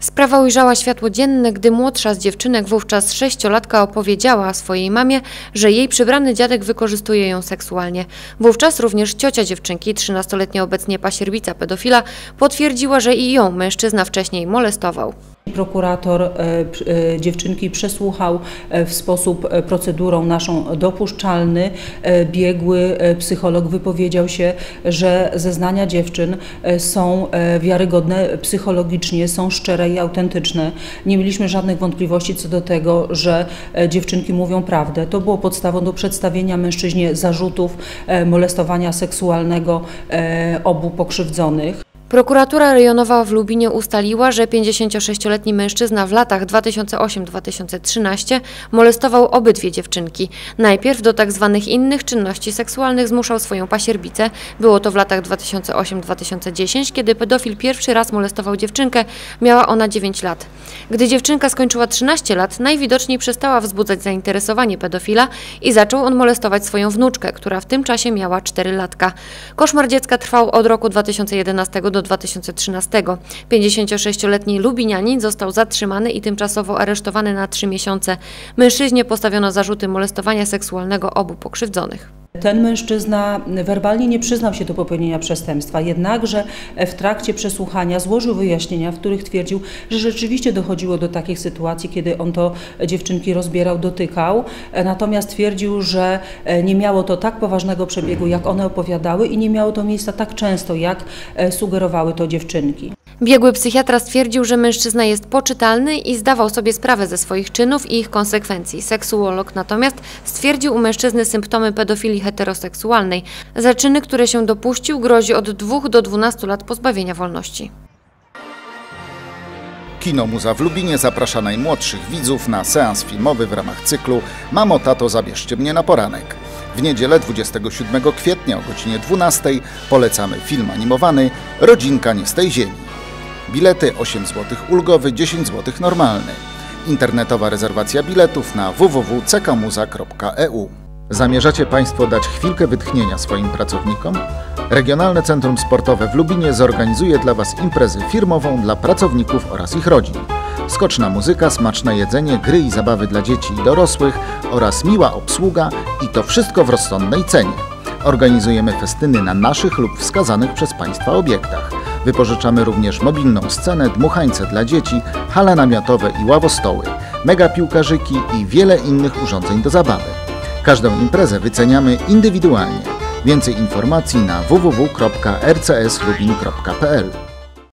Sprawa ujrzała światło dzienne, gdy młodsza z dziewczynek, wówczas sześciolatka, opowiedziała swojej mamie, że jej przybrany dziadek wykorzystuje ją seksualnie. Wówczas również ciocia dziewczynki, 13-letnia obecnie pasierbica pedofila, potwierdziła, że i ją mężczyzna wcześniej molestował. Prokurator e, e, dziewczynki przesłuchał e, w sposób procedurą naszą dopuszczalny. Biegły psycholog wypowiedział się, że zeznania dziewczyn są wiarygodne psychologicznie, są szczere i autentyczne. Nie mieliśmy żadnych wątpliwości co do tego, że dziewczynki mówią prawdę. To było podstawą do przedstawienia mężczyźnie zarzutów molestowania seksualnego obu pokrzywdzonych. Prokuratura rejonowa w Lubinie ustaliła, że 56-letni mężczyzna w latach 2008-2013 molestował obydwie dziewczynki. Najpierw do tak zwanych innych czynności seksualnych zmuszał swoją pasierbicę. Było to w latach 2008-2010, kiedy pedofil pierwszy raz molestował dziewczynkę, miała ona 9 lat. Gdy dziewczynka skończyła 13 lat, najwidoczniej przestała wzbudzać zainteresowanie pedofila i zaczął on molestować swoją wnuczkę, która w tym czasie miała 4 latka. Koszmar dziecka trwał od roku 2011 do 2013. 56-letni Lubinianin został zatrzymany i tymczasowo aresztowany na 3 miesiące. Mężczyźnie postawiono zarzuty molestowania seksualnego obu pokrzywdzonych. Ten mężczyzna werbalnie nie przyznał się do popełnienia przestępstwa, jednakże w trakcie przesłuchania złożył wyjaśnienia, w których twierdził, że rzeczywiście dochodziło do takich sytuacji, kiedy on to dziewczynki rozbierał, dotykał, natomiast twierdził, że nie miało to tak poważnego przebiegu, jak one opowiadały i nie miało to miejsca tak często, jak sugerowały to dziewczynki. Biegły psychiatra stwierdził, że mężczyzna jest poczytalny i zdawał sobie sprawę ze swoich czynów i ich konsekwencji. Seksuolog natomiast stwierdził u mężczyzny symptomy pedofilii heteroseksualnej. Za czyny, które się dopuścił, grozi od 2 do 12 lat pozbawienia wolności. Kino Muza w Lubinie zaprasza najmłodszych widzów na seans filmowy w ramach cyklu Mamo, tato, zabierzcie mnie na poranek. W niedzielę 27 kwietnia o godzinie 12 polecamy film animowany Rodzinka nie z tej ziemi. Bilety 8 zł ulgowy, 10 zł normalny. Internetowa rezerwacja biletów na www.cekmuza.eu. Zamierzacie Państwo dać chwilkę wytchnienia swoim pracownikom? Regionalne Centrum Sportowe w Lubinie zorganizuje dla Was imprezę firmową dla pracowników oraz ich rodzin. Skoczna muzyka, smaczne jedzenie, gry i zabawy dla dzieci i dorosłych oraz miła obsługa i to wszystko w rozsądnej cenie. Organizujemy festyny na naszych lub wskazanych przez Państwa obiektach. Wypożyczamy również mobilną scenę, dmuchańce dla dzieci, hale namiotowe i ławostoły, mega piłkarzyki i wiele innych urządzeń do zabawy. Każdą imprezę wyceniamy indywidualnie. Więcej informacji na www.rcslubin.pl